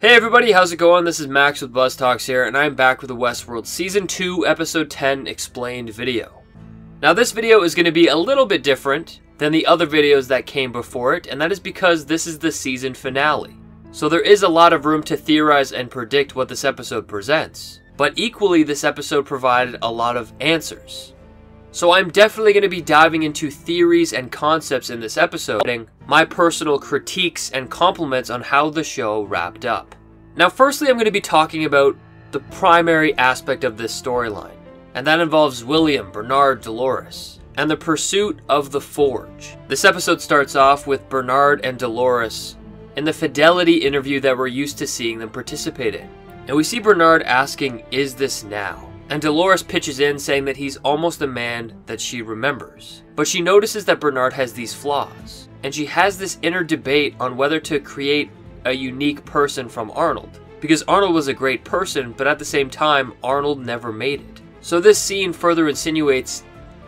Hey everybody, how's it going? This is Max with BuzzTox here, and I'm back with the Westworld Season 2, Episode 10 Explained video. Now this video is going to be a little bit different than the other videos that came before it, and that is because this is the season finale. So there is a lot of room to theorize and predict what this episode presents. But equally, this episode provided a lot of answers. So I'm definitely going to be diving into theories and concepts in this episode, my personal critiques and compliments on how the show wrapped up. Now firstly I'm going to be talking about the primary aspect of this storyline, and that involves William, Bernard, Dolores, and the pursuit of the Forge. This episode starts off with Bernard and Dolores in the fidelity interview that we're used to seeing them participate in. And we see Bernard asking, is this now? And Dolores pitches in saying that he's almost a man that she remembers. But she notices that Bernard has these flaws, and she has this inner debate on whether to create a unique person from Arnold. Because Arnold was a great person, but at the same time, Arnold never made it. So this scene further insinuates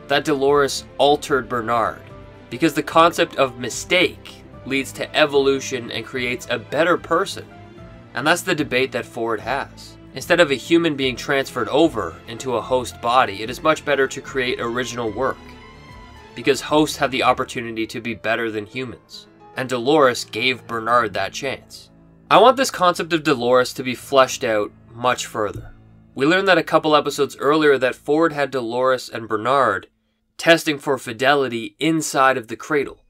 that Dolores altered Bernard, because the concept of mistake leads to evolution and creates a better person. And that's the debate that Ford has. Instead of a human being transferred over into a host body, it is much better to create original work. Because hosts have the opportunity to be better than humans. And Dolores gave Bernard that chance. I want this concept of Dolores to be fleshed out much further. We learned that a couple episodes earlier that Ford had Dolores and Bernard testing for fidelity inside of the cradle.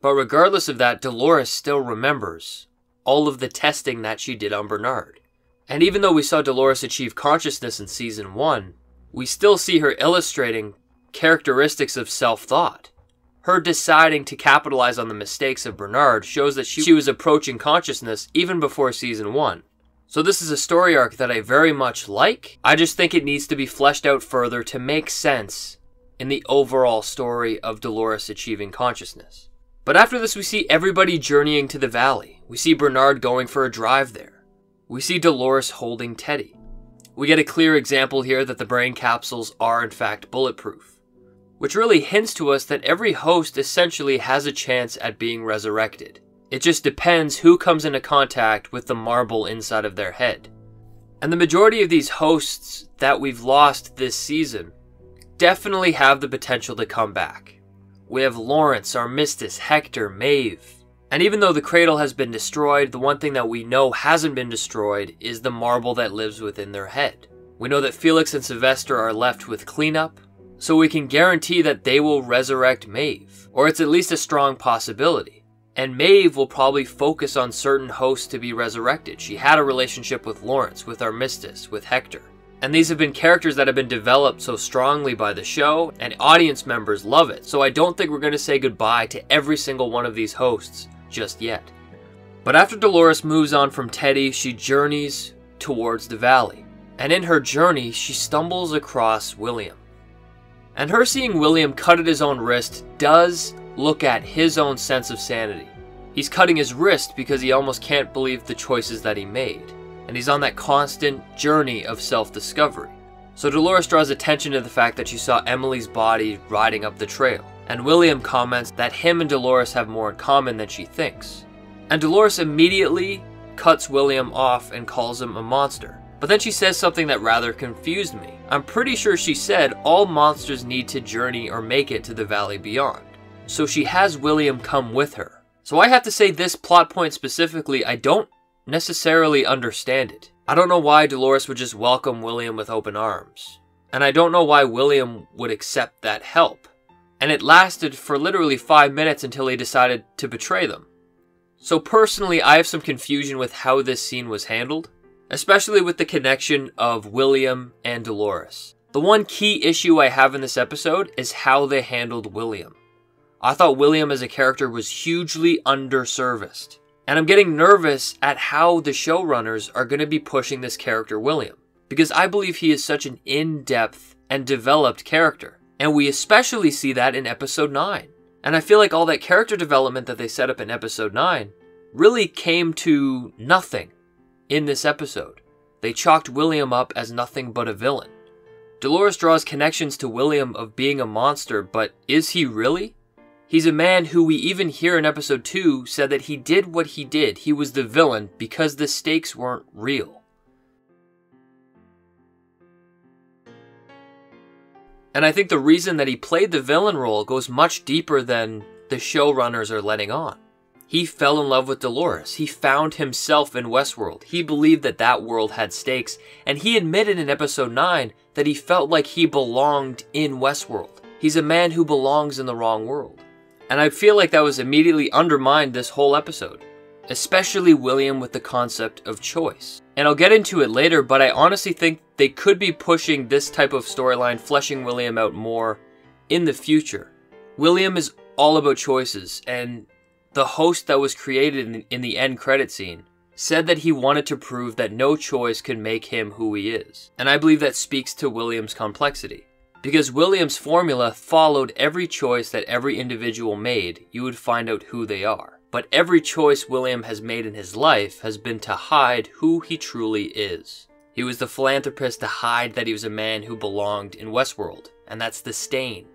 But regardless of that, Dolores still remembers all of the testing that she did on Bernard. And even though we saw Dolores achieve consciousness in season 1, we still see her illustrating characteristics of self thought. Her deciding to capitalize on the mistakes of Bernard shows that she, was approaching consciousness even before season 1. So, this is a story arc that I very much like. I just think it needs to be fleshed out further to make sense in the overall story of Dolores achieving consciousness. But after this, we see everybody journeying to the valley. We see Bernard going for a drive there we see Dolores holding Teddy. We get a clear example here that the brain capsules are in fact bulletproof, which really hints to us that every host essentially has a chance at being resurrected. It just depends who comes into contact with the marble inside of their head. And the majority of these hosts that we've lost this season definitely have the potential to come back. We have Lawrence, Armistice, Hector, Maeve, and even though the cradle has been destroyed, the one thing that we know hasn't been destroyed is the marble that lives within their head. We know that Felix and Sylvester are left with cleanup, so we can guarantee that they will resurrect Maeve, or it's at least a strong possibility. And Maeve will probably focus on certain hosts to be resurrected. She had a relationship with Lawrence, with Armistice, with Hector. And these have been characters that have been developed so strongly by the show, and audience members love it. So I don't think we're going to say goodbye to every single one of these hosts just yet. But after Dolores moves on from Teddy, she journeys towards the valley. And in her journey, she stumbles across William. And her seeing William cut at his own wrist does look at his own sense of sanity. He's cutting his wrist because he almost can't believe the choices that he made. And he's on that constant journey of self discovery. So Dolores draws attention to the fact that she saw Emily's body riding up the trail and William comments that him and Dolores have more in common than she thinks. And Dolores immediately cuts William off and calls him a monster. But then she says something that rather confused me. I'm pretty sure she said all monsters need to journey or make it to the valley beyond. So she has William come with her. So I have to say this plot point specifically, I don't necessarily understand it. I don't know why Dolores would just welcome William with open arms. And I don't know why William would accept that help and it lasted for literally five minutes until he decided to betray them. So personally, I have some confusion with how this scene was handled, especially with the connection of William and Dolores. The one key issue I have in this episode is how they handled William. I thought William as a character was hugely underserviced. And I'm getting nervous at how the showrunners are going to be pushing this character William. Because I believe he is such an in-depth and developed character. And we especially see that in episode 9. And I feel like all that character development that they set up in episode 9 really came to nothing in this episode. They chalked William up as nothing but a villain. Dolores draws connections to William of being a monster, but is he really? He's a man who we even hear in episode 2 said that he did what he did. He was the villain because the stakes weren't real. And I think the reason that he played the villain role goes much deeper than the showrunners are letting on. He fell in love with Dolores. He found himself in Westworld. He believed that that world had stakes, and he admitted in episode 9 that he felt like he belonged in Westworld. He's a man who belongs in the wrong world. And I feel like that was immediately undermined this whole episode, especially William with the concept of choice. And I'll get into it later, but I honestly think they could be pushing this type of storyline, fleshing William out more in the future. William is all about choices, and the host that was created in, the end credit scene said that he wanted to prove that no choice could make him who he is. And I believe that speaks to William's complexity. Because William's formula followed every choice that every individual made, you would find out who they are. But every choice William has made in his life has been to hide who he truly is. He was the philanthropist to hide that he was a man who belonged in Westworld, and that's the stain.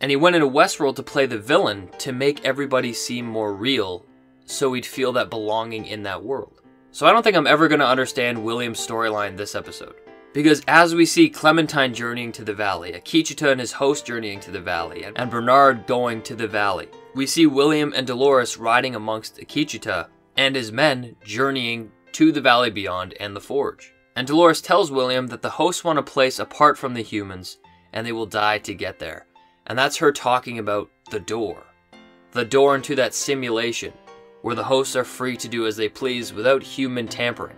And he went into Westworld to play the villain to make everybody seem more real, so he'd feel that belonging in that world. So I don't think I'm ever going to understand William's storyline this episode. Because as we see Clementine journeying to the valley, Akecheta and his host journeying to the valley, and Bernard going to the valley, we see William and Dolores riding amongst Akecheta and his men journeying to the valley beyond and the forge. And Dolores tells William that the hosts want a place apart from the humans, and they will die to get there. And that's her talking about the door. The door into that simulation, where the hosts are free to do as they please without human tampering.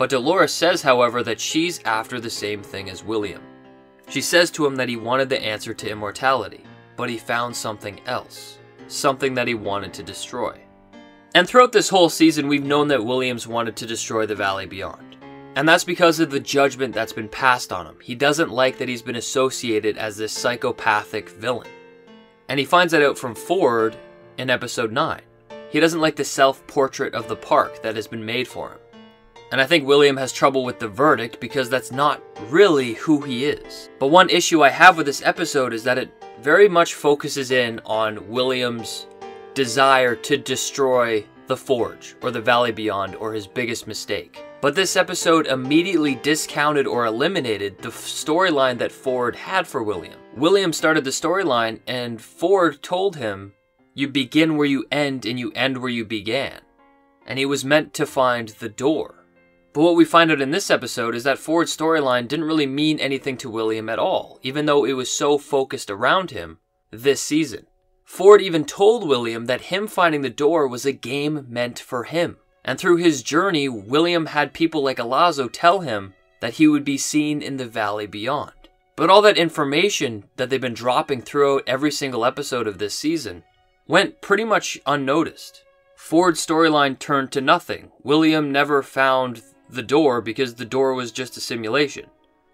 But Dolores says, however, that she's after the same thing as William. She says to him that he wanted the answer to immortality, but he found something else. Something that he wanted to destroy. And throughout this whole season, we've known that Williams wanted to destroy the Valley Beyond. And that's because of the judgment that's been passed on him. He doesn't like that he's been associated as this psychopathic villain. And he finds that out from Ford in episode 9. He doesn't like the self portrait of the park that has been made for him. And I think William has trouble with the verdict because that's not really who he is. But one issue I have with this episode is that it very much focuses in on William's desire to destroy the Forge, or the Valley Beyond, or his biggest mistake. But this episode immediately discounted or eliminated the storyline that Ford had for William. William started the storyline, and Ford told him, You begin where you end, and you end where you began. And he was meant to find the door. But what we find out in this episode is that Ford's storyline didn't really mean anything to William at all, even though it was so focused around him this season. Ford even told William that him finding the door was a game meant for him. And through his journey, William had people like Milazzo tell him that he would be seen in the valley beyond. But all that information that they've been dropping throughout every single episode of this season went pretty much unnoticed. Ford's storyline turned to nothing. William never found the door because the door was just a simulation.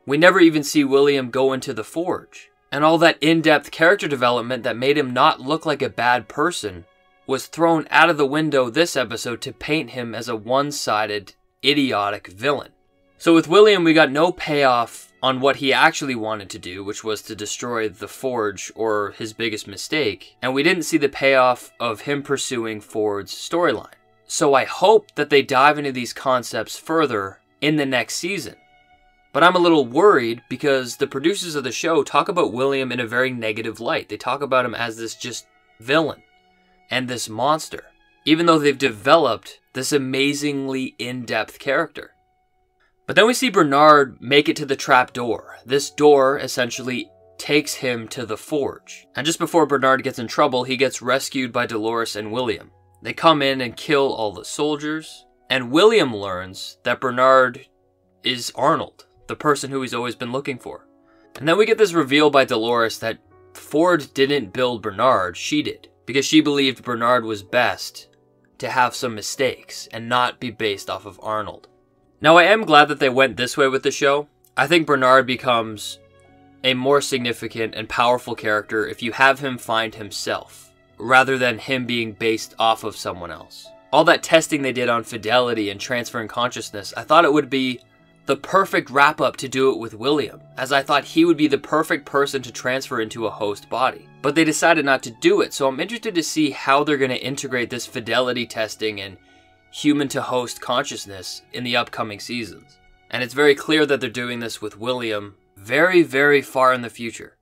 We never even see William go into the forge. And all that in depth character development that made him not look like a bad person was thrown out of the window this episode to paint him as a one sided, idiotic villain. So with William, we got no payoff on what he actually wanted to do, which was to destroy the Forge or his biggest mistake, and we didn't see the payoff of him pursuing Ford's storyline. So I hope that they dive into these concepts further in the next season. But I'm a little worried because the producers of the show talk about William in a very negative light. They talk about him as this just villain and this monster, even though they've developed this amazingly in depth character. But then we see Bernard make it to the trap door. This door essentially takes him to the forge. And just before Bernard gets in trouble, he gets rescued by Dolores and William. They come in and kill all the soldiers, and William learns that Bernard is Arnold, the person who he's always been looking for. And then we get this reveal by Dolores that Ford didn't build Bernard, she did because she believed Bernard was best to have some mistakes and not be based off of Arnold. Now, I am glad that they went this way with the show. I think Bernard becomes a more significant and powerful character if you have him find himself, rather than him being based off of someone else. All that testing they did on fidelity and transferring consciousness, I thought it would be the perfect wrap up to do it with William, as I thought he would be the perfect person to transfer into a host body. But they decided not to do it, so I'm interested to see how they're going to integrate this fidelity testing and human to host consciousness in the upcoming seasons. And it's very clear that they're doing this with William very, very far in the future.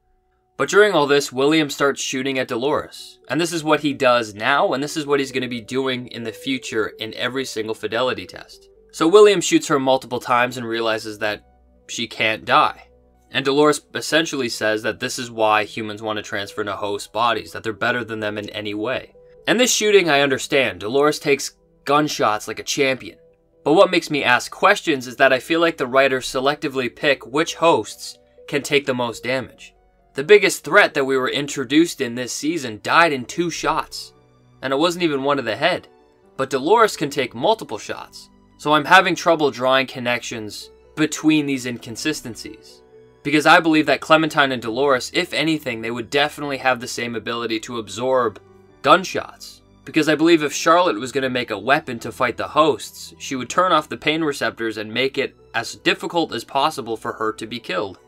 But during all this, William starts shooting at Dolores. And this is what he does now, and this is what he's going to be doing in the future in every single fidelity test. So William shoots her multiple times and realizes that she can't die. And Dolores essentially says that this is why humans want to transfer into host bodies, that they're better than them in any way. And this shooting, I understand. Dolores takes gunshots like a champion. But what makes me ask questions is that I feel like the writers selectively pick which hosts can take the most damage. The biggest threat that we were introduced in this season died in two shots, and it wasn't even one to the head. But Dolores can take multiple shots, so I'm having trouble drawing connections between these inconsistencies. Because I believe that Clementine and Dolores, if anything, they would definitely have the same ability to absorb gunshots. Because I believe if Charlotte was going to make a weapon to fight the hosts, she would turn off the pain receptors and make it as difficult as possible for her to be killed.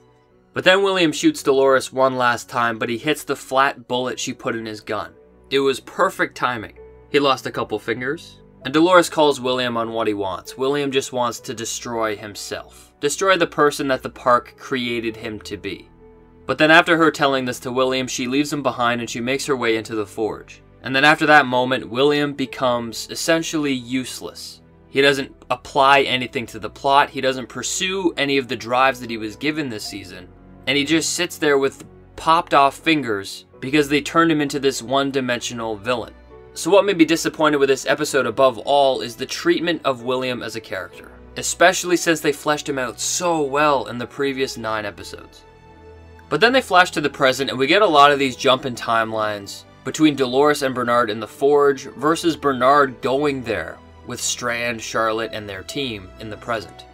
But then William shoots Dolores one last time, but he hits the flat bullet she put in his gun. It was perfect timing. He lost a couple fingers, and Dolores calls William on what he wants. William just wants to destroy himself. Destroy the person that the park created him to be. But then after her telling this to William, she leaves him behind and she makes her way into the forge. And then after that moment, William becomes essentially useless. He doesn't apply anything to the plot, he doesn't pursue any of the drives that he was given this season, and he just sits there with popped off fingers because they turned him into this one dimensional villain. So, what made me disappointed with this episode above all is the treatment of William as a character, especially since they fleshed him out so well in the previous nine episodes. But then they flash to the present, and we get a lot of these jump in timelines between Dolores and Bernard in the Forge versus Bernard going there with Strand, Charlotte, and their team in the present.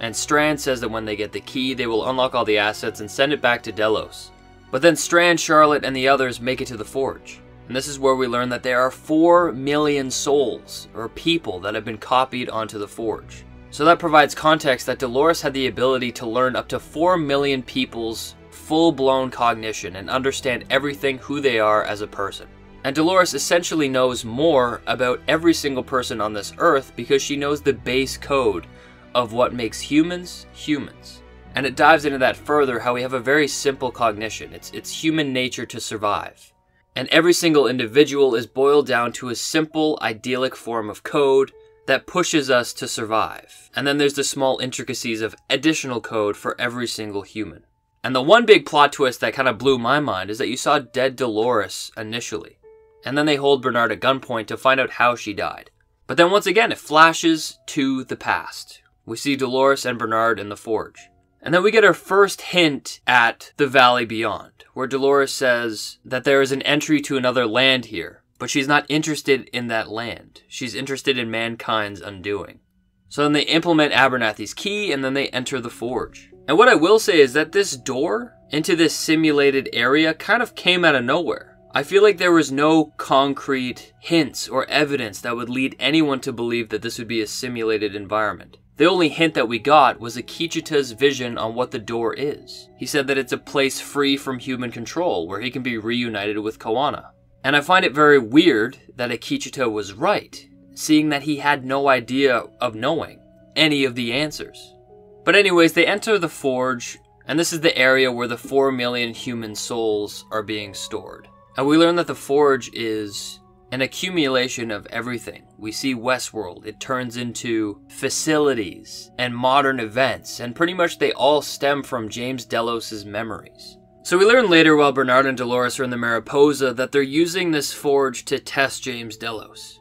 And Strand says that when they get the key, they will unlock all the assets and send it back to Delos. But then Strand, Charlotte, and the others make it to the Forge. And this is where we learn that there are 4 million souls, or people, that have been copied onto the Forge. So that provides context that Dolores had the ability to learn up to 4 million people's full blown cognition and understand everything who they are as a person. And Dolores essentially knows more about every single person on this earth because she knows the base code of what makes humans humans. And it dives into that further how we have a very simple cognition. It's it's human nature to survive. And every single individual is boiled down to a simple idyllic form of code that pushes us to survive. And then there's the small intricacies of additional code for every single human. And the one big plot twist that kind of blew my mind is that you saw dead Dolores initially. And then they hold Bernard at gunpoint to find out how she died. But then once again, it flashes to the past, we see Dolores and Bernard in the forge. And then we get our first hint at the Valley Beyond, where Dolores says that there is an entry to another land here, but she's not interested in that land. She's interested in mankind's undoing. So then they implement Abernathy's key and then they enter the forge. And what I will say is that this door into this simulated area kind of came out of nowhere. I feel like there was no concrete hints or evidence that would lead anyone to believe that this would be a simulated environment. The only hint that we got was Akecheta's vision on what the door is. He said that it's a place free from human control, where he can be reunited with Kohana. And I find it very weird that Akecheta was right, seeing that he had no idea of knowing any of the answers. But anyways, they enter the forge, and this is the area where the 4 million human souls are being stored. And we learn that the forge is an accumulation of everything. We see Westworld, it turns into facilities and modern events, and pretty much they all stem from James Delos' memories. So we learn later while Bernard and Dolores are in the Mariposa that they're using this forge to test James Delos.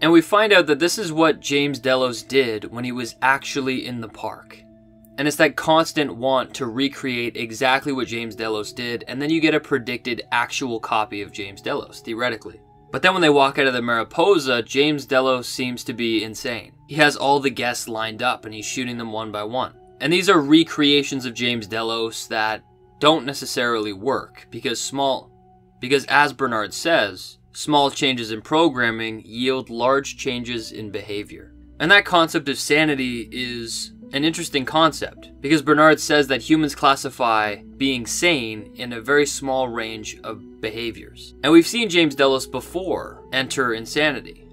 And we find out that this is what James Delos did when he was actually in the park. And it's that constant want to recreate exactly what James Delos did, and then you get a predicted actual copy of James Delos, theoretically. But then when they walk out of the Mariposa, James Delos seems to be insane. He has all the guests lined up and he's shooting them one by one. And these are recreations of James Delos that don't necessarily work because small because as Bernard says, small changes in programming yield large changes in behavior. And that concept of sanity is an interesting concept because Bernard says that humans classify being sane in a very small range of behaviors. And we've seen James Delos before enter insanity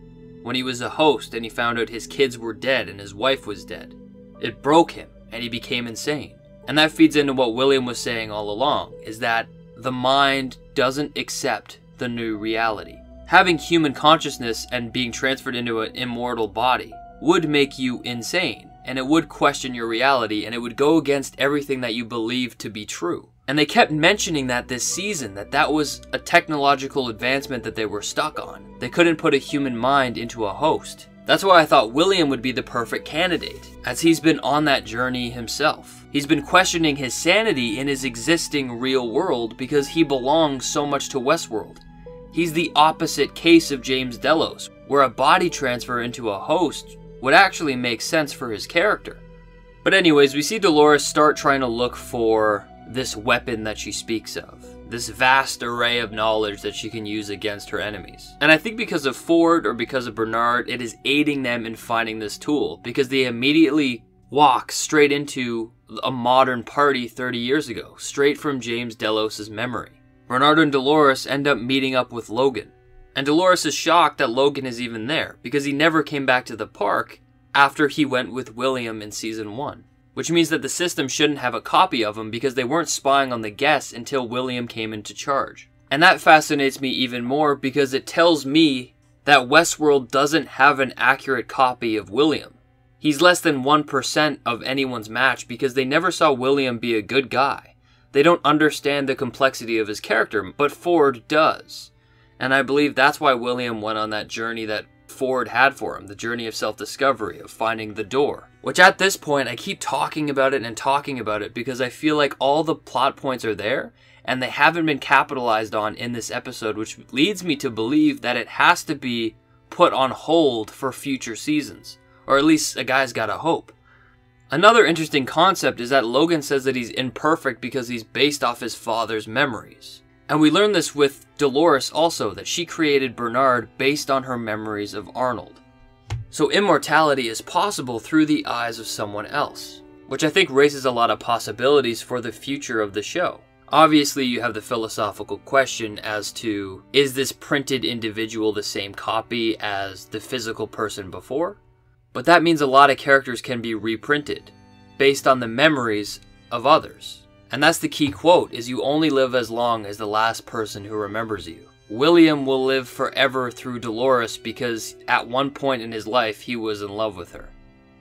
when he was a host and he found out his kids were dead and his wife was dead. It broke him and he became insane. And that feeds into what William was saying all along is that the mind doesn't accept the new reality. Having human consciousness and being transferred into an immortal body would make you insane and it would question your reality and it would go against everything that you believe to be true. And they kept mentioning that this season, that that was a technological advancement that they were stuck on. They couldn't put a human mind into a host. That's why I thought William would be the perfect candidate, as he's been on that journey himself. He's been questioning his sanity in his existing real world because he belongs so much to Westworld. He's the opposite case of James Delos, where a body transfer into a host would actually make sense for his character. But anyways, we see Dolores start trying to look for this weapon that she speaks of. This vast array of knowledge that she can use against her enemies. And I think because of Ford or because of Bernard, it is aiding them in finding this tool because they immediately walk straight into a modern party 30 years ago, straight from James Delos' memory. Bernard and Dolores end up meeting up with Logan. And Dolores is shocked that Logan is even there because he never came back to the park after he went with William in season 1 which means that the system shouldn't have a copy of him because they weren't spying on the guests until William came into charge. And that fascinates me even more because it tells me that Westworld doesn't have an accurate copy of William. He's less than 1% of anyone's match because they never saw William be a good guy. They don't understand the complexity of his character, but Ford does. And I believe that's why William went on that journey that Ford had for him the journey of self discovery, of finding the door. Which at this point, I keep talking about it and talking about it because I feel like all the plot points are there and they haven't been capitalized on in this episode, which leads me to believe that it has to be put on hold for future seasons. Or at least a guy's gotta hope. Another interesting concept is that Logan says that he's imperfect because he's based off his father's memories. And we learn this with Dolores also, that she created Bernard based on her memories of Arnold. So immortality is possible through the eyes of someone else, which I think raises a lot of possibilities for the future of the show. Obviously, you have the philosophical question as to is this printed individual the same copy as the physical person before? But that means a lot of characters can be reprinted based on the memories of others. And that's the key quote is you only live as long as the last person who remembers you. William will live forever through Dolores because at one point in his life he was in love with her.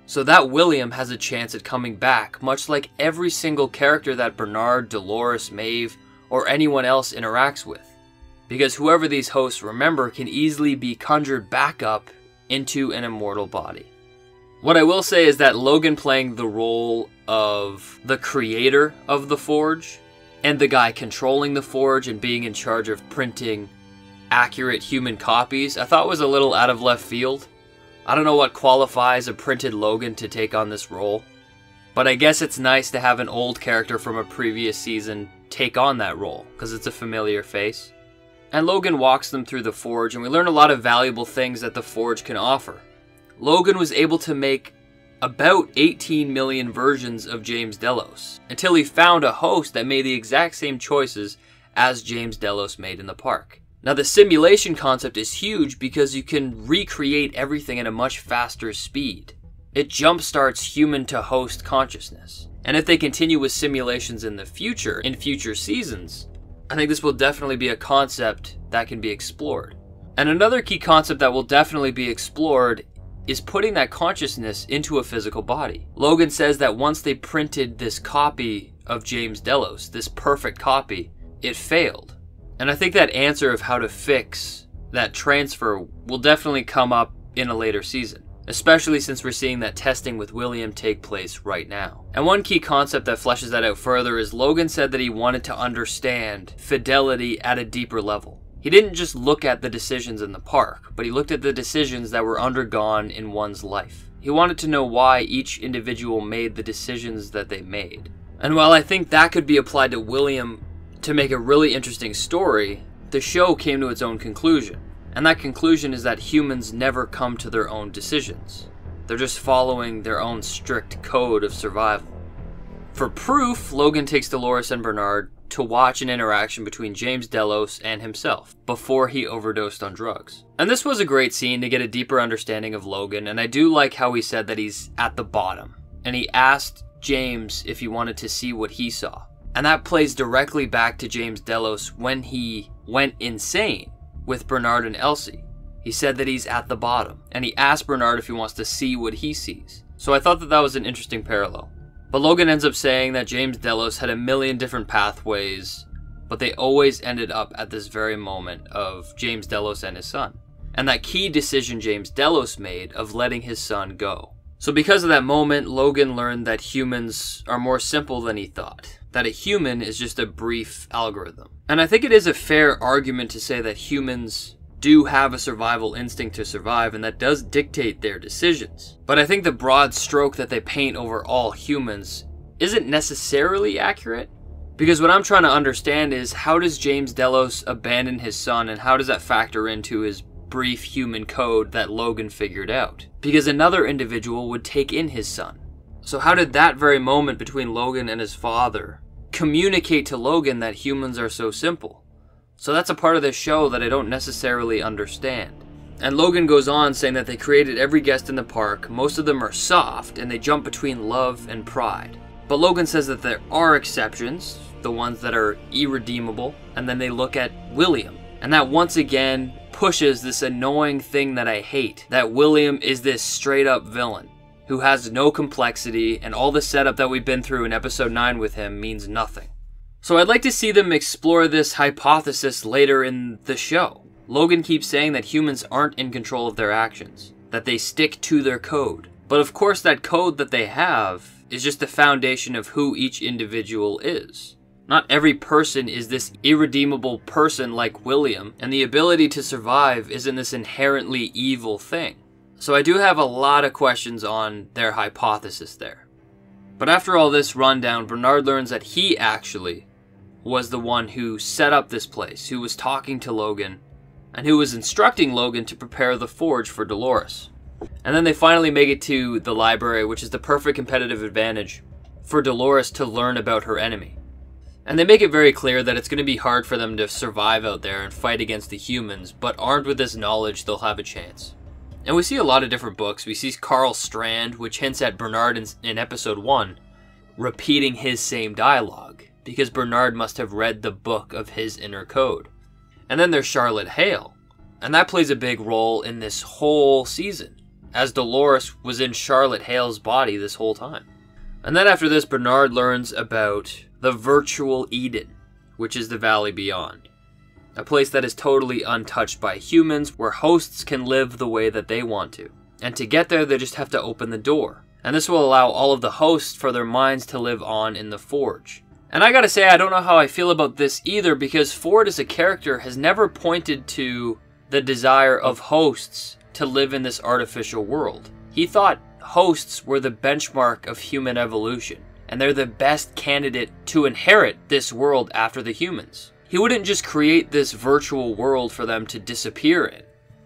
So that William has a chance at coming back, much like every single character that Bernard, Dolores, Maeve, or anyone else interacts with. Because whoever these hosts remember can easily be conjured back up into an immortal body. What I will say is that Logan playing the role of the creator of the Forge and the guy controlling the Forge and being in charge of printing accurate human copies, I thought was a little out of left field. I don't know what qualifies a printed Logan to take on this role, but I guess it's nice to have an old character from a previous season take on that role, because it's a familiar face. And Logan walks them through the Forge, and we learn a lot of valuable things that the Forge can offer. Logan was able to make about 18 million versions of James Delos until he found a host that made the exact same choices as James Delos made in the park. Now, the simulation concept is huge because you can recreate everything at a much faster speed. It jumpstarts human to host consciousness. And if they continue with simulations in the future, in future seasons, I think this will definitely be a concept that can be explored. And another key concept that will definitely be explored is putting that consciousness into a physical body. Logan says that once they printed this copy of James Delos, this perfect copy, it failed. And I think that answer of how to fix that transfer will definitely come up in a later season, especially since we're seeing that testing with William take place right now. And one key concept that fleshes that out further is Logan said that he wanted to understand fidelity at a deeper level. He didn't just look at the decisions in the park, but he looked at the decisions that were undergone in one's life. He wanted to know why each individual made the decisions that they made. And while I think that could be applied to William to make a really interesting story, the show came to its own conclusion. And that conclusion is that humans never come to their own decisions. They're just following their own strict code of survival. For proof, Logan takes Dolores and Bernard to watch an interaction between James Delos and himself before he overdosed on drugs. And this was a great scene to get a deeper understanding of Logan, and I do like how he said that he's at the bottom. And he asked James if he wanted to see what he saw. And that plays directly back to James Delos when he went insane with Bernard and Elsie. He said that he's at the bottom, and he asked Bernard if he wants to see what he sees. So I thought that that was an interesting parallel. But Logan ends up saying that James Delos had a million different pathways, but they always ended up at this very moment of James Delos and his son. And that key decision James Delos made of letting his son go. So, because of that moment, Logan learned that humans are more simple than he thought. That a human is just a brief algorithm. And I think it is a fair argument to say that humans do have a survival instinct to survive, and that does dictate their decisions. But I think the broad stroke that they paint over all humans isn't necessarily accurate. Because what I'm trying to understand is how does James Delos abandon his son, and how does that factor into his brief human code that Logan figured out, because another individual would take in his son. So, how did that very moment between Logan and his father communicate to Logan that humans are so simple? So, that's a part of this show that I don't necessarily understand. And Logan goes on saying that they created every guest in the park, most of them are soft, and they jump between love and pride. But Logan says that there are exceptions, the ones that are irredeemable, and then they look at William. And that once again pushes this annoying thing that I hate that William is this straight up villain who has no complexity, and all the setup that we've been through in episode 9 with him means nothing. So I'd like to see them explore this hypothesis later in the show. Logan keeps saying that humans aren't in control of their actions, that they stick to their code. But of course, that code that they have is just the foundation of who each individual is. Not every person is this irredeemable person like William, and the ability to survive isn't this inherently evil thing. So I do have a lot of questions on their hypothesis there. But after all this rundown, Bernard learns that he actually was the one who set up this place, who was talking to Logan, and who was instructing Logan to prepare the forge for Dolores. And then they finally make it to the library, which is the perfect competitive advantage for Dolores to learn about her enemy. And they make it very clear that it's going to be hard for them to survive out there and fight against the humans, but armed with this knowledge, they'll have a chance. And we see a lot of different books. We see Karl Strand, which hints at Bernard in, in episode 1, repeating his same dialogue, because Bernard must have read the book of his inner code. And then there's Charlotte Hale, and that plays a big role in this whole season, as Dolores was in Charlotte Hale's body this whole time. And then after this, Bernard learns about the virtual Eden, which is the Valley Beyond. A place that is totally untouched by humans, where hosts can live the way that they want to. And to get there, they just have to open the door. And this will allow all of the hosts for their minds to live on in the Forge. And I gotta say, I don't know how I feel about this either, because Ford as a character has never pointed to the desire of hosts to live in this artificial world. He thought hosts were the benchmark of human evolution and they're the best candidate to inherit this world after the humans. He wouldn't just create this virtual world for them to disappear in.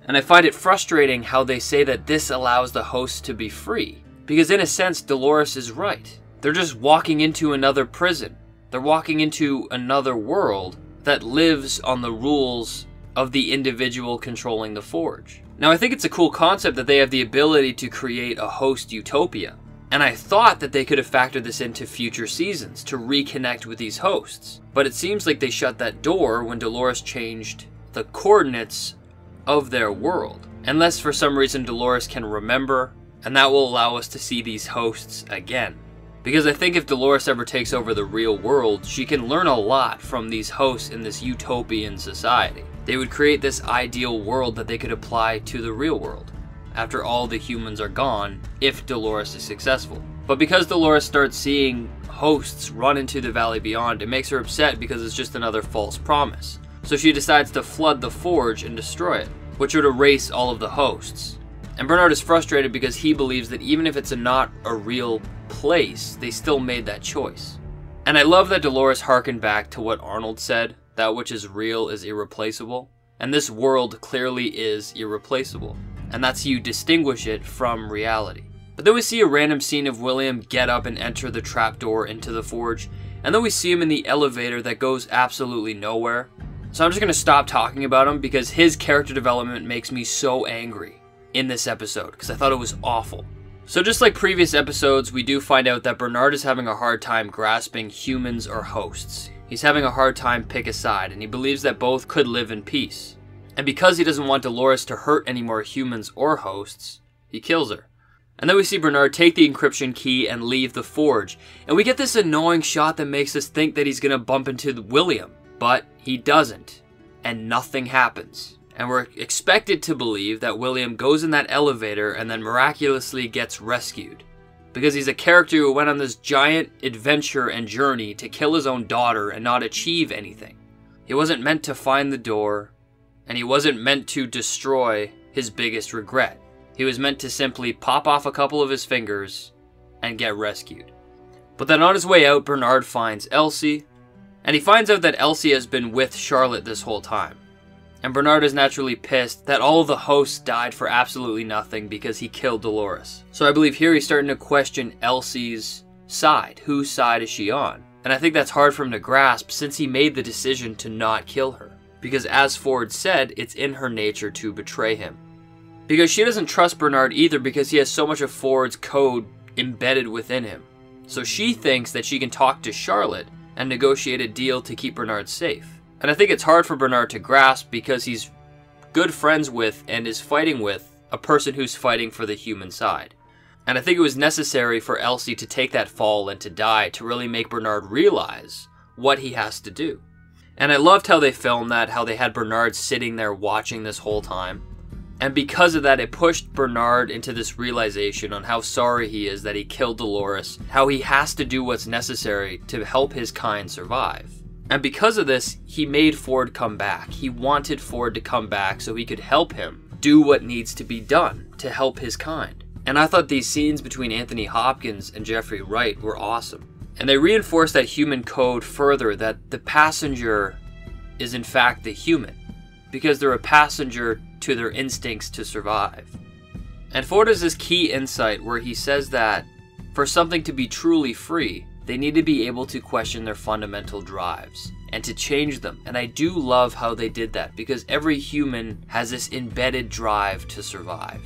And I find it frustrating how they say that this allows the hosts to be free. Because in a sense, Dolores is right. They're just walking into another prison. They're walking into another world that lives on the rules of the individual controlling the forge. Now, I think it's a cool concept that they have the ability to create a host utopia. And I thought that they could have factored this into future seasons to reconnect with these hosts. But it seems like they shut that door when Dolores changed the coordinates of their world. Unless for some reason Dolores can remember, and that will allow us to see these hosts again. Because I think if Dolores ever takes over the real world, she can learn a lot from these hosts in this utopian society. They would create this ideal world that they could apply to the real world after all the humans are gone if Dolores is successful. But because Dolores starts seeing hosts run into the Valley Beyond, it makes her upset because it's just another false promise. So she decides to flood the forge and destroy it, which would erase all of the hosts. And Bernard is frustrated because he believes that even if it's a not a real place, they still made that choice. And I love that Dolores harkened back to what Arnold said that which is real is irreplaceable. And this world clearly is irreplaceable and that's how you distinguish it from reality. But then we see a random scene of William get up and enter the trapdoor into the forge, and then we see him in the elevator that goes absolutely nowhere. So I'm just going to stop talking about him because his character development makes me so angry in this episode because I thought it was awful. So just like previous episodes, we do find out that Bernard is having a hard time grasping humans or hosts. He's having a hard time pick a side, and he believes that both could live in peace. And because he doesn't want Dolores to hurt any more humans or hosts, he kills her. And then we see Bernard take the encryption key and leave the forge. And we get this annoying shot that makes us think that he's gonna bump into William. But he doesn't. And nothing happens. And we're expected to believe that William goes in that elevator and then miraculously gets rescued because he's a character who went on this giant adventure and journey to kill his own daughter and not achieve anything. He wasn't meant to find the door, and he wasn't meant to destroy his biggest regret. He was meant to simply pop off a couple of his fingers and get rescued. But then on his way out, Bernard finds Elsie, and he finds out that Elsie has been with Charlotte this whole time. And Bernard is naturally pissed that all the hosts died for absolutely nothing because he killed Dolores. So I believe here he's starting to question Elsie's side. Whose side is she on? And I think that's hard for him to grasp since he made the decision to not kill her. Because as Ford said, it's in her nature to betray him. Because she doesn't trust Bernard either because he has so much of Ford's code embedded within him. So she thinks that she can talk to Charlotte and negotiate a deal to keep Bernard safe. And I think it's hard for Bernard to grasp because he's good friends with and is fighting with a person who's fighting for the human side. And I think it was necessary for Elsie to take that fall and to die to really make Bernard realize what he has to do. And I loved how they filmed that, how they had Bernard sitting there watching this whole time. And because of that, it pushed Bernard into this realization on how sorry he is that he killed Dolores, how he has to do what's necessary to help his kind survive. And because of this, he made Ford come back. He wanted Ford to come back so he could help him do what needs to be done to help his kind. And I thought these scenes between Anthony Hopkins and Jeffrey Wright were awesome. And they reinforced that human code further that the passenger is in fact the human, because they're a passenger to their instincts to survive. And Ford has this key insight where he says that for something to be truly free, they need to be able to question their fundamental drives and to change them. And I do love how they did that because every human has this embedded drive to survive.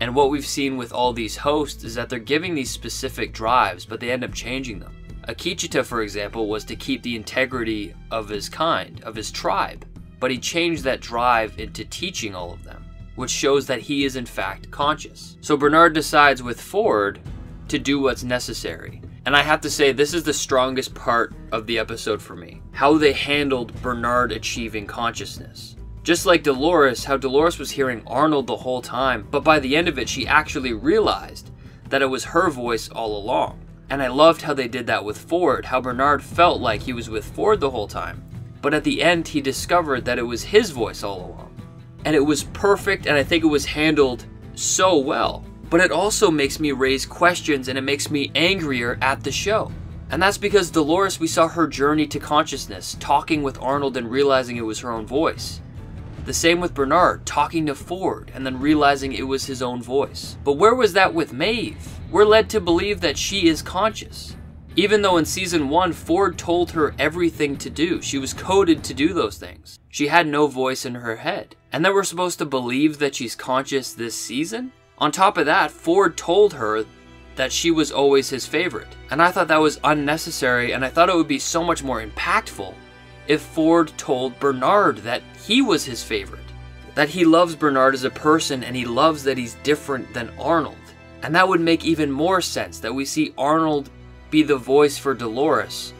And what we've seen with all these hosts is that they're giving these specific drives, but they end up changing them. Akecheta, for example, was to keep the integrity of his kind, of his tribe, but he changed that drive into teaching all of them, which shows that he is in fact conscious. So Bernard decides with Ford to do what's necessary, and I have to say, this is the strongest part of the episode for me. How they handled Bernard achieving consciousness. Just like Dolores, how Dolores was hearing Arnold the whole time, but by the end of it, she actually realized that it was her voice all along. And I loved how they did that with Ford, how Bernard felt like he was with Ford the whole time. But at the end, he discovered that it was his voice all along. And it was perfect, and I think it was handled so well but it also makes me raise questions and it makes me angrier at the show. And that's because Dolores, we saw her journey to consciousness, talking with Arnold and realizing it was her own voice. The same with Bernard, talking to Ford and then realizing it was his own voice. But where was that with Maeve? We're led to believe that she is conscious. Even though in season 1, Ford told her everything to do, she was coded to do those things. She had no voice in her head. And then we're supposed to believe that she's conscious this season? On top of that, Ford told her that she was always his favorite. And I thought that was unnecessary, and I thought it would be so much more impactful if Ford told Bernard that he was his favorite. That he loves Bernard as a person and he loves that he's different than Arnold. And that would make even more sense that we see Arnold be the voice for Dolores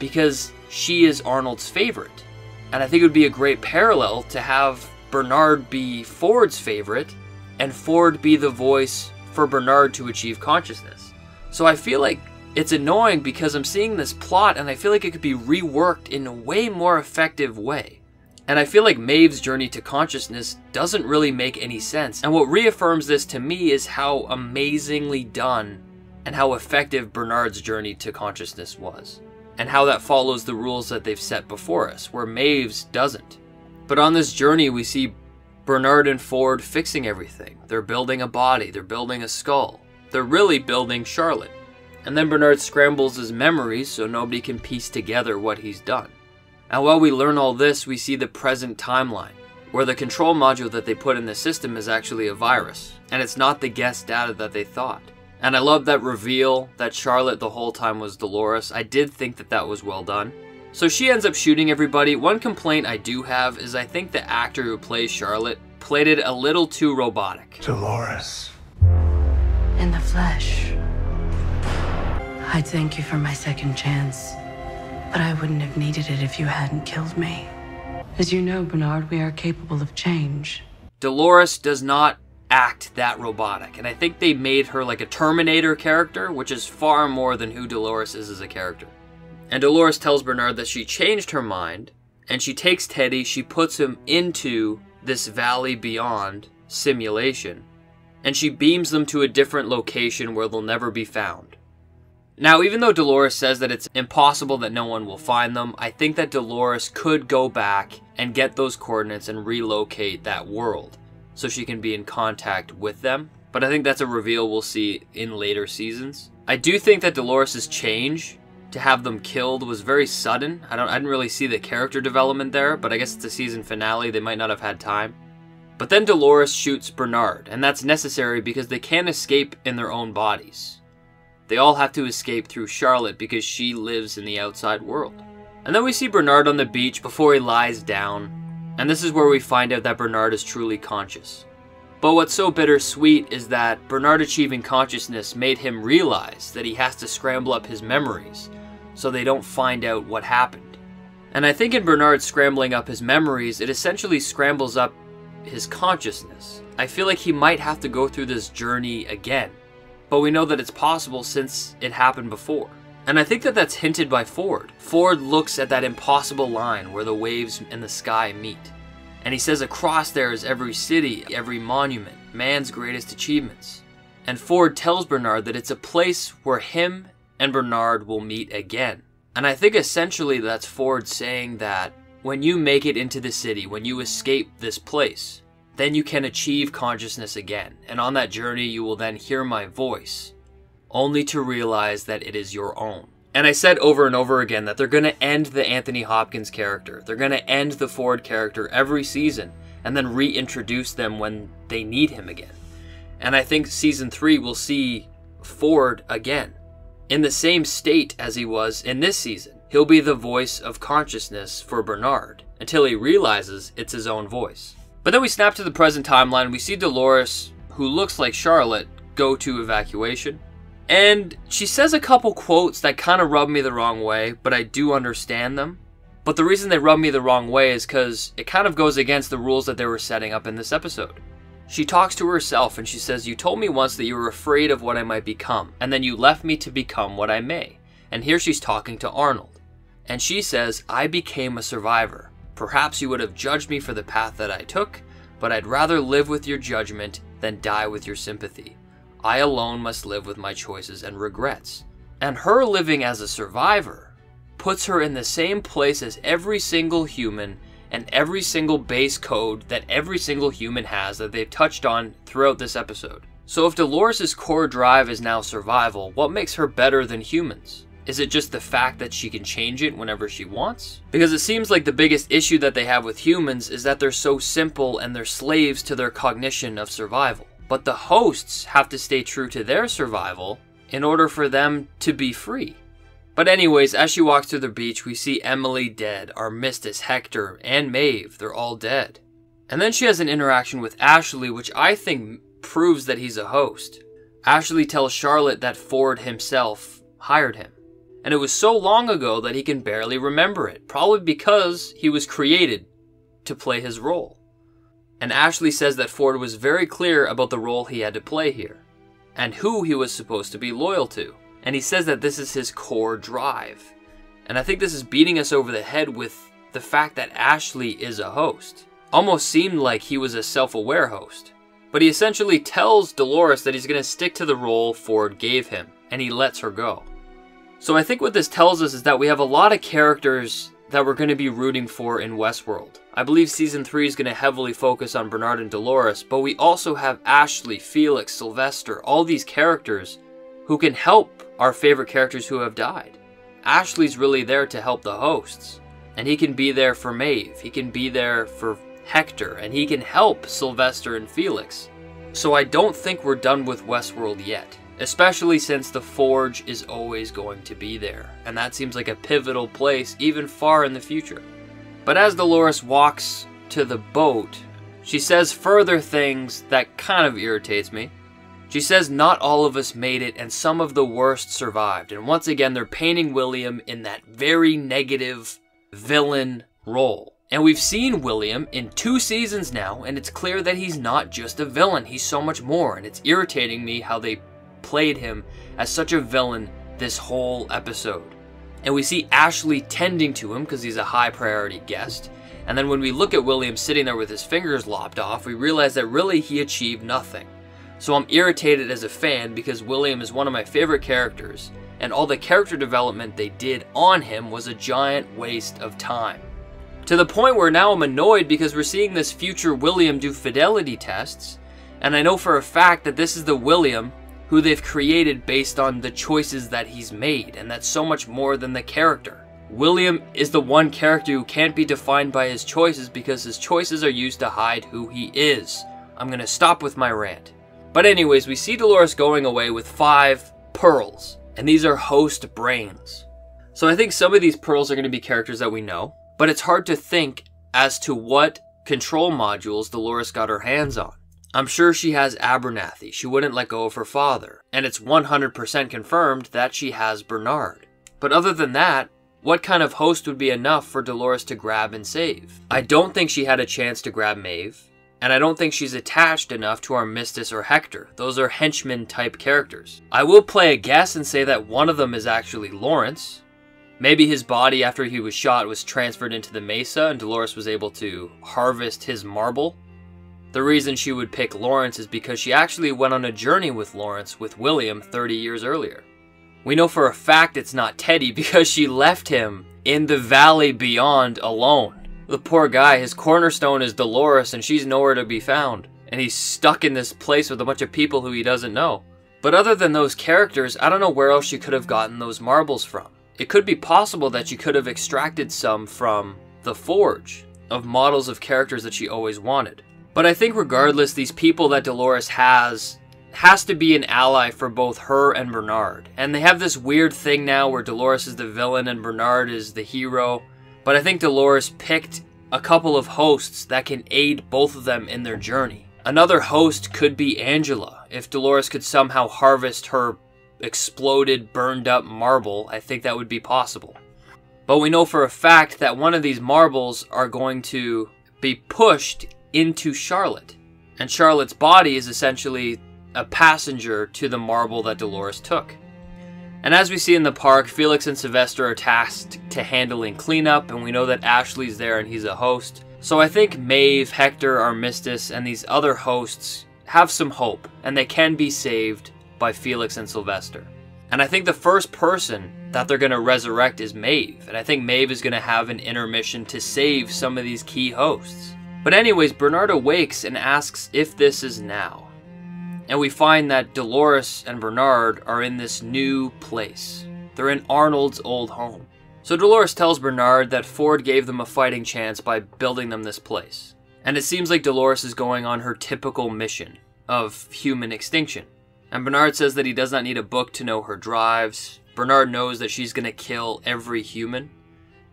because she is Arnold's favorite. And I think it would be a great parallel to have Bernard be Ford's favorite and Ford be the voice for Bernard to achieve consciousness. So I feel like it's annoying because I'm seeing this plot and I feel like it could be reworked in a way more effective way. And I feel like Maeve's journey to consciousness doesn't really make any sense. And what reaffirms this to me is how amazingly done and how effective Bernard's journey to consciousness was. And how that follows the rules that they've set before us, where Maeve's doesn't. But on this journey, we see Bernard and Ford fixing everything. They're building a body, they're building a skull. they're really building Charlotte. And then Bernard scrambles his memories so nobody can piece together what he's done. And while we learn all this, we see the present timeline, where the control module that they put in the system is actually a virus, and it's not the guest data that they thought. And I love that reveal that Charlotte the whole time was Dolores. I did think that that was well done. So she ends up shooting everybody. One complaint I do have is I think the actor who plays Charlotte played it a little too robotic. Dolores. In the flesh. I'd thank you for my second chance, but I wouldn't have needed it if you hadn't killed me. As you know, Bernard, we are capable of change. Dolores does not act that robotic, and I think they made her like a Terminator character, which is far more than who Dolores is as a character. And Dolores tells Bernard that she changed her mind, and she takes Teddy, she puts him into this valley beyond simulation, and she beams them to a different location where they'll never be found. Now, even though Dolores says that it's impossible that no one will find them, I think that Dolores could go back and get those coordinates and relocate that world so she can be in contact with them. But I think that's a reveal we'll see in later seasons. I do think that Dolores' change to have them killed was very sudden. I don't I didn't really see the character development there, but I guess it's a season finale, they might not have had time. But then Dolores shoots Bernard, and that's necessary because they can't escape in their own bodies. They all have to escape through Charlotte because she lives in the outside world. And then we see Bernard on the beach before he lies down, and this is where we find out that Bernard is truly conscious. But what's so bittersweet is that Bernard achieving consciousness made him realize that he has to scramble up his memories so they don't find out what happened. And I think in Bernard scrambling up his memories, it essentially scrambles up his consciousness. I feel like he might have to go through this journey again, but we know that it's possible since it happened before. And I think that that's hinted by Ford. Ford looks at that impossible line where the waves and the sky meet. And he says across there is every city, every monument, man's greatest achievements. And Ford tells Bernard that it's a place where him and Bernard will meet again. And I think essentially that's Ford saying that when you make it into the city, when you escape this place, then you can achieve consciousness again. And on that journey, you will then hear my voice, only to realize that it is your own. And I said over and over again that they're going to end the Anthony Hopkins character. They're going to end the Ford character every season and then reintroduce them when they need him again. And I think season 3 will see Ford again in the same state as he was in this season. He'll be the voice of consciousness for Bernard until he realizes it's his own voice. But then we snap to the present timeline. We see Dolores, who looks like Charlotte, go to evacuation. And she says a couple quotes that kind of rub me the wrong way, but I do understand them. But the reason they rub me the wrong way is because it kind of goes against the rules that they were setting up in this episode. She talks to herself and she says, You told me once that you were afraid of what I might become, and then you left me to become what I may. And here she's talking to Arnold. And she says, I became a survivor. Perhaps you would have judged me for the path that I took, but I'd rather live with your judgment than die with your sympathy. I alone must live with my choices and regrets. And her living as a survivor puts her in the same place as every single human and every single base code that every single human has that they've touched on throughout this episode. So if Dolores' core drive is now survival, what makes her better than humans? Is it just the fact that she can change it whenever she wants? Because it seems like the biggest issue that they have with humans is that they're so simple and they're slaves to their cognition of survival. But the hosts have to stay true to their survival in order for them to be free. But anyways, as she walks to the beach, we see Emily dead, Armistice, Hector, and Maeve, they're all dead. And then she has an interaction with Ashley, which I think proves that he's a host. Ashley tells Charlotte that Ford himself hired him. And it was so long ago that he can barely remember it, probably because he was created to play his role. And Ashley says that Ford was very clear about the role he had to play here, and who he was supposed to be loyal to. And he says that this is his core drive. And I think this is beating us over the head with the fact that Ashley is a host. Almost seemed like he was a self aware host. But he essentially tells Dolores that he's going to stick to the role Ford gave him, and he lets her go. So I think what this tells us is that we have a lot of characters that we're going to be rooting for in Westworld. I believe season 3 is going to heavily focus on Bernard and Dolores, but we also have Ashley, Felix, Sylvester, all these characters who can help our favorite characters who have died. Ashley's really there to help the hosts, and he can be there for Maeve, he can be there for Hector, and he can help Sylvester and Felix. So I don't think we're done with Westworld yet, especially since the Forge is always going to be there, and that seems like a pivotal place even far in the future. But as Dolores walks to the boat, she says further things that kind of irritates me. She says not all of us made it and some of the worst survived. And once again, they're painting William in that very negative villain role. And we've seen William in two seasons now, and it's clear that he's not just a villain, he's so much more. And it's irritating me how they played him as such a villain this whole episode. And we see Ashley tending to him because he's a high priority guest. And then when we look at William sitting there with his fingers lopped off, we realize that really he achieved nothing. So I'm irritated as a fan because William is one of my favorite characters, and all the character development they did on him was a giant waste of time. To the point where now I'm annoyed because we're seeing this future William do fidelity tests, and I know for a fact that this is the William who they've created based on the choices that he's made, and that's so much more than the character. William is the one character who can't be defined by his choices because his choices are used to hide who he is. I'm gonna stop with my rant. But anyways, we see Dolores going away with five pearls, and these are host brains. So I think some of these pearls are going to be characters that we know, but it's hard to think as to what control modules Dolores got her hands on. I'm sure she has Abernathy. She wouldn't let go of her father. And it's 100% confirmed that she has Bernard. But other than that, what kind of host would be enough for Dolores to grab and save? I don't think she had a chance to grab Maeve. And I don't think she's attached enough to our Armistice or Hector. Those are henchmen type characters. I will play a guess and say that one of them is actually Lawrence. Maybe his body after he was shot was transferred into the Mesa and Dolores was able to harvest his marble. The reason she would pick Lawrence is because she actually went on a journey with Lawrence with William 30 years earlier. We know for a fact it's not Teddy because she left him in the valley beyond alone. The poor guy, his cornerstone is Dolores and she's nowhere to be found. And he's stuck in this place with a bunch of people who he doesn't know. But other than those characters, I don't know where else she could have gotten those marbles from. It could be possible that she could have extracted some from the Forge of models of characters that she always wanted. But I think regardless, these people that Dolores has has to be an ally for both her and Bernard. And they have this weird thing now where Dolores is the villain and Bernard is the hero. But I think Dolores picked a couple of hosts that can aid both of them in their journey. Another host could be Angela. If Dolores could somehow harvest her exploded, burned up marble, I think that would be possible. But we know for a fact that one of these marbles are going to be pushed into Charlotte. And Charlotte's body is essentially a passenger to the marble that Dolores took. And as we see in the park, Felix and Sylvester are tasked to handling cleanup, and we know that Ashley's there and he's a host. So I think Maeve, Hector, Armistice, and these other hosts have some hope, and they can be saved by Felix and Sylvester. And I think the first person that they're going to resurrect is Maeve, and I think Maeve is going to have an intermission to save some of these key hosts. But anyways, Bernard awakes and asks if this is now and we find that Dolores and Bernard are in this new place. They're in Arnold's old home. So Dolores tells Bernard that Ford gave them a fighting chance by building them this place. And it seems like Dolores is going on her typical mission of human extinction. And Bernard says that he does not need a book to know her drives. Bernard knows that she's going to kill every human.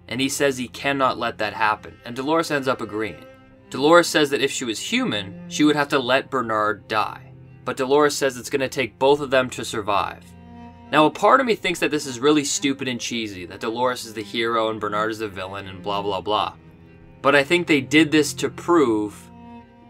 And he says he cannot let that happen. And Dolores ends up agreeing. Dolores says that if she was human, she would have to let Bernard die but Dolores says it's going to take both of them to survive. Now, a part of me thinks that this is really stupid and cheesy, that Dolores is the hero and Bernard is the villain and blah blah blah. But I think they did this to prove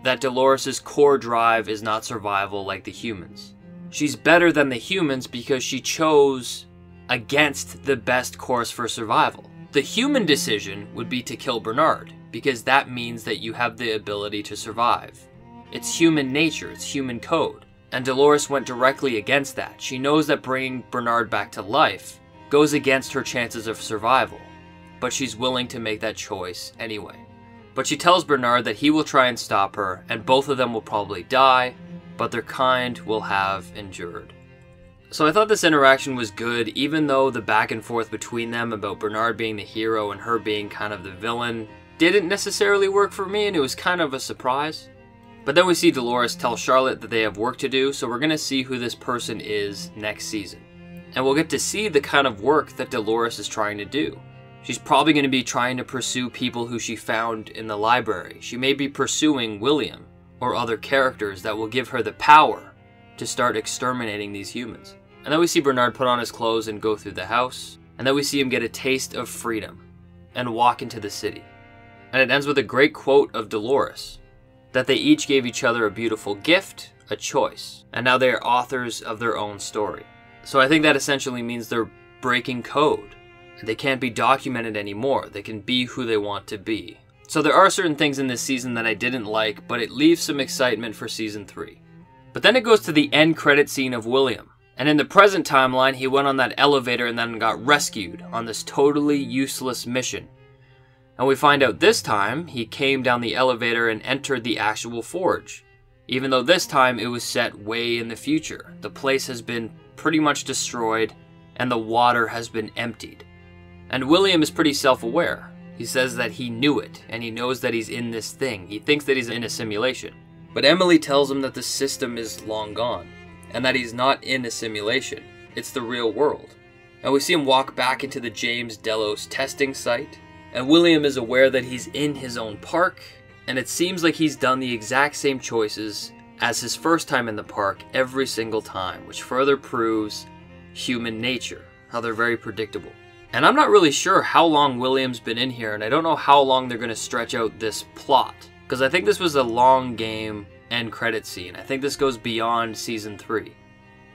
that Dolores' core drive is not survival like the humans. She's better than the humans because she chose against the best course for survival. The human decision would be to kill Bernard, because that means that you have the ability to survive. It's human nature, it's human code. And Dolores went directly against that. She knows that bringing Bernard back to life goes against her chances of survival. but she's willing to make that choice anyway. But she tells Bernard that he will try and stop her, and both of them will probably die, but their kind will have endured. So I thought this interaction was good, even though the back and forth between them about Bernard being the hero and her being kind of the villain didn't necessarily work for me, and it was kind of a surprise. But then we see Dolores tell Charlotte that they have work to do, so we're going to see who this person is next season. And we'll get to see the kind of work that Dolores is trying to do. She's probably going to be trying to pursue people who she found in the library. She may be pursuing William or other characters that will give her the power to start exterminating these humans. And then we see Bernard put on his clothes and go through the house. And then we see him get a taste of freedom and walk into the city. And it ends with a great quote of Dolores that they each gave each other a beautiful gift, a choice, and now they are authors of their own story. So I think that essentially means they're breaking code. They can't be documented anymore. They can be who they want to be. So there are certain things in this season that I didn't like, but it leaves some excitement for season 3. But then it goes to the end credit scene of William. And in the present timeline, he went on that elevator and then got rescued on this totally useless mission. And we find out this time, he came down the elevator and entered the actual forge. Even though this time it was set way in the future. The place has been pretty much destroyed and the water has been emptied. And William is pretty self aware. He says that he knew it and he knows that he's in this thing. He thinks that he's in a simulation. But Emily tells him that the system is long gone and that he's not in a simulation. It's the real world. And we see him walk back into the James Delos testing site and William is aware that he's in his own park, and it seems like he's done the exact same choices as his first time in the park every single time, which further proves human nature, how they're very predictable. And I'm not really sure how long William's been in here, and I don't know how long they're going to stretch out this plot, because I think this was a long game end credit scene. I think this goes beyond season 3.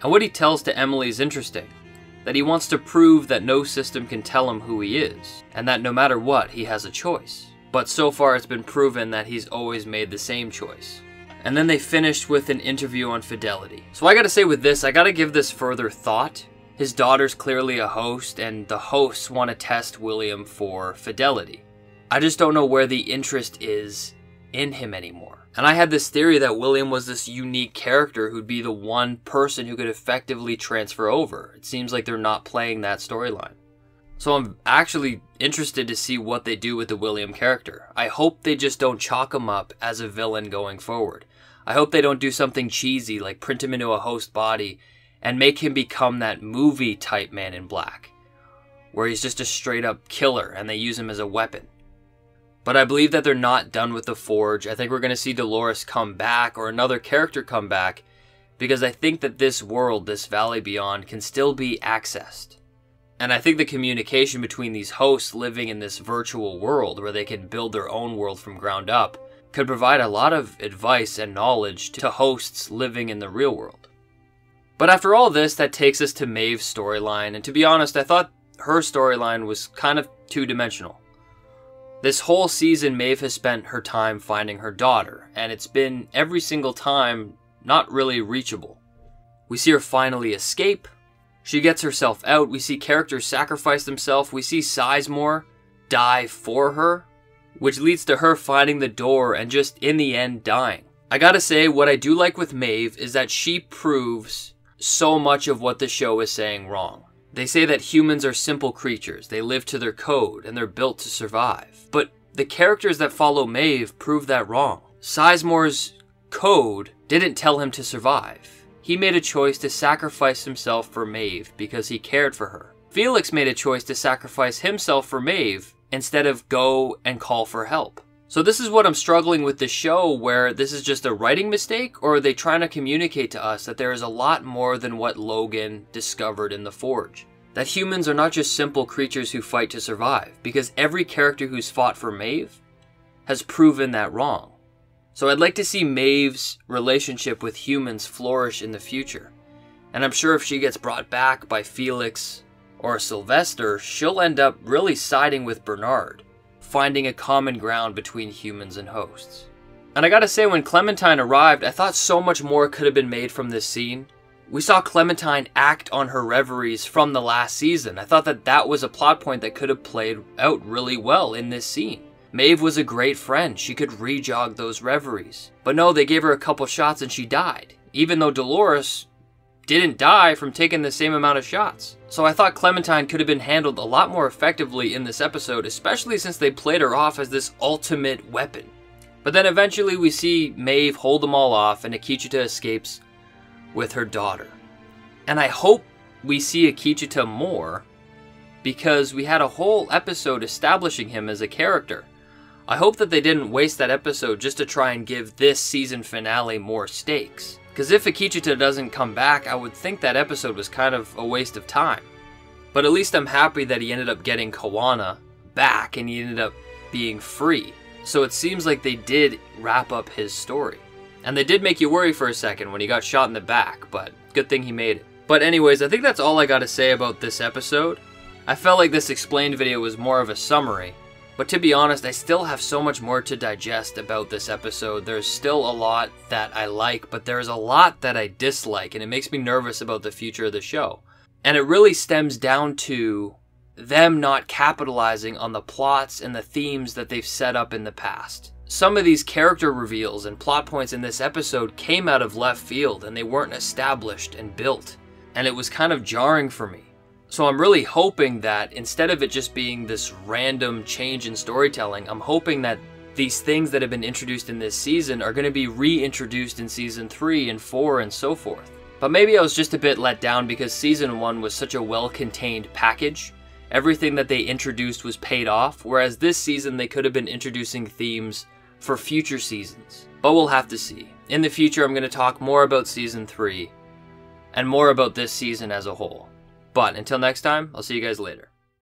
And what he tells to Emily is interesting that he wants to prove that no system can tell him who he is, and that no matter what, he has a choice. But so far it's been proven that he's always made the same choice. And then they finished with an interview on fidelity. So I gotta say with this, I gotta give this further thought. His daughter's clearly a host, and the hosts want to test William for fidelity. I just don't know where the interest is in him anymore. And I had this theory that William was this unique character who'd be the one person who could effectively transfer over. It seems like they're not playing that storyline. So I'm actually interested to see what they do with the William character. I hope they just don't chalk him up as a villain going forward. I hope they don't do something cheesy like print him into a host body and make him become that movie type man in black, where he's just a straight up killer and they use him as a weapon. But I believe that they're not done with the Forge. I think we're going to see Dolores come back or another character come back because I think that this world, this Valley Beyond, can still be accessed. And I think the communication between these hosts living in this virtual world where they can build their own world from ground up could provide a lot of advice and knowledge to hosts living in the real world. But after all this, that takes us to Maeve's storyline, and to be honest, I thought her storyline was kind of two dimensional. This whole season, Maeve has spent her time finding her daughter, and it's been every single time not really reachable. We see her finally escape. She gets herself out. We see characters sacrifice themselves. We see Sizemore die for her, which leads to her finding the door and just in the end dying. I gotta say, what I do like with Maeve is that she proves so much of what the show is saying wrong. They say that humans are simple creatures, they live to their code, and they're built to survive. But the characters that follow Maeve prove that wrong. Sizemore's code didn't tell him to survive. He made a choice to sacrifice himself for Maeve because he cared for her. Felix made a choice to sacrifice himself for Maeve instead of go and call for help. So this is what I'm struggling with the show where this is just a writing mistake or are they trying to communicate to us that there is a lot more than what Logan discovered in the Forge? That humans are not just simple creatures who fight to survive because every character who's fought for Maeve has proven that wrong. So I'd like to see Maeve's relationship with humans flourish in the future. And I'm sure if she gets brought back by Felix or Sylvester, she'll end up really siding with Bernard finding a common ground between humans and hosts. And I gotta say, when Clementine arrived, I thought so much more could have been made from this scene. We saw Clementine act on her reveries from the last season. I thought that that was a plot point that could have played out really well in this scene. Maeve was a great friend. She could rejog those reveries. But no, they gave her a couple shots and she died. Even though Dolores didn't die from taking the same amount of shots. So I thought Clementine could have been handled a lot more effectively in this episode, especially since they played her off as this ultimate weapon. But then eventually we see Maeve hold them all off and Akecheta escapes with her daughter. And I hope we see Akecheta more because we had a whole episode establishing him as a character. I hope that they didn't waste that episode just to try and give this season finale more stakes. Because if Akecheta doesn't come back, I would think that episode was kind of a waste of time. But at least I'm happy that he ended up getting Kohana back and he ended up being free. So it seems like they did wrap up his story. And they did make you worry for a second when he got shot in the back, but good thing he made it. But anyways, I think that's all I gotta say about this episode. I felt like this explained video was more of a summary, but to be honest, I still have so much more to digest about this episode. There's still a lot that I like, but there's a lot that I dislike, and it makes me nervous about the future of the show. And it really stems down to them not capitalizing on the plots and the themes that they've set up in the past. Some of these character reveals and plot points in this episode came out of left field and they weren't established and built. And it was kind of jarring for me. So I'm really hoping that instead of it just being this random change in storytelling, I'm hoping that these things that have been introduced in this season are going to be reintroduced in season 3 and 4 and so forth. But maybe I was just a bit let down because season 1 was such a well contained package everything that they introduced was paid off, whereas this season they could have been introducing themes for future seasons. But we'll have to see. In the future, I'm going to talk more about season 3 and more about this season as a whole. But until next time, I'll see you guys later.